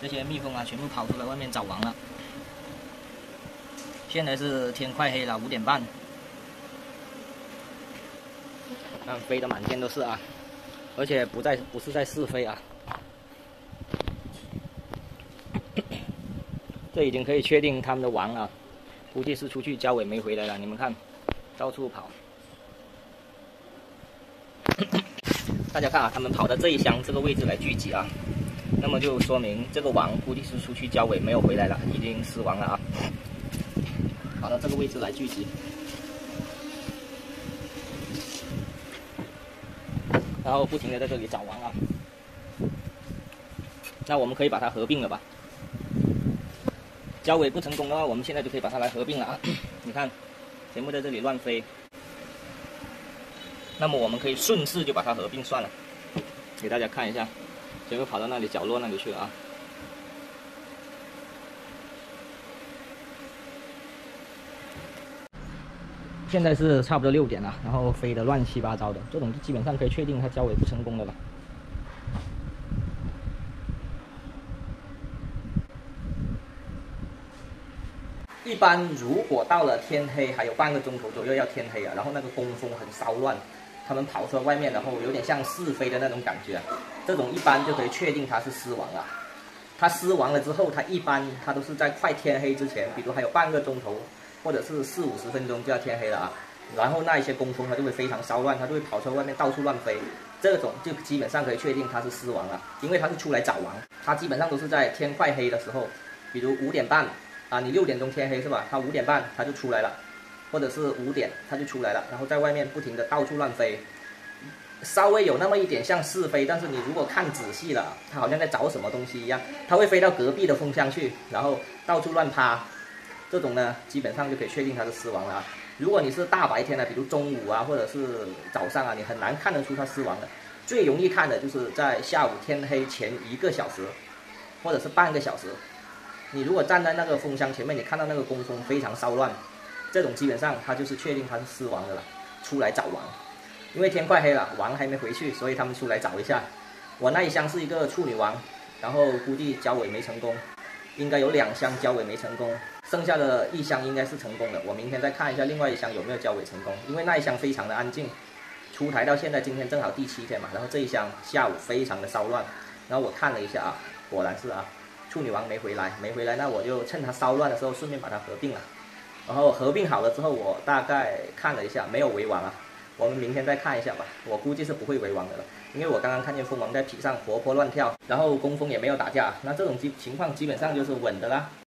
这些蜜蜂啊，全部跑出来外面找王了。现在是天快黑了，五点半。看飞的满天都是啊，而且不在不是在试飞啊。这已经可以确定他们的王了，估计是出去交尾没回来了。你们看，到处跑。大家看啊，他们跑到这一箱这个位置来聚集啊，那么就说明这个王估计是出去交尾没有回来了，已经死亡了啊。跑到这个位置来聚集，然后不停的在这里找王啊。那我们可以把它合并了吧？交尾不成功的话，我们现在就可以把它来合并了啊！你看，全部在这里乱飞，那么我们可以顺势就把它合并算了。给大家看一下，全部跑到那里角落那里去了啊！现在是差不多六点了，然后飞得乱七八糟的，这种基本上可以确定它交尾不成功的了。一般如果到了天黑，还有半个钟头左右要天黑啊，然后那个工蜂很骚乱，他们跑出来外面，然后有点像试飞的那种感觉，这种一般就可以确定它是狮王了。它狮王了之后，它一般它都是在快天黑之前，比如还有半个钟头，或者是四五十分钟就要天黑了啊。然后那一些工蜂它就会非常骚乱，它就会跑出来外面到处乱飞，这种就基本上可以确定它是狮王了，因为它是出来找王，它基本上都是在天快黑的时候，比如五点半。啊，你六点钟天黑是吧？它五点半它就出来了，或者是五点它就出来了，然后在外面不停的到处乱飞，稍微有那么一点像试飞，但是你如果看仔细了，它好像在找什么东西一样，它会飞到隔壁的蜂箱去，然后到处乱趴，这种呢基本上就可以确定它是死亡了。如果你是大白天的，比如中午啊，或者是早上啊，你很难看得出它死亡的。最容易看的就是在下午天黑前一个小时，或者是半个小时。你如果站在那个蜂箱前面，你看到那个工蜂非常骚乱，这种基本上它就是确定它是尸王的了，出来找王。因为天快黑了，王还没回去，所以他们出来找一下。我那一箱是一个处女王，然后估计交尾没成功，应该有两箱交尾没成功，剩下的一箱应该是成功的。我明天再看一下另外一箱有没有交尾成功，因为那一箱非常的安静，出台到现在今天正好第七天嘛，然后这一箱下午非常的骚乱，然后我看了一下啊，果然是啊。处女王没回来，没回来，那我就趁它骚乱的时候，顺便把它合并了。然后合并好了之后，我大概看了一下，没有围网啊。我们明天再看一下吧。我估计是不会围王的了，因为我刚刚看见蜂王在皮上活泼乱跳，然后工蜂也没有打架，那这种基情况基本上就是稳的啦。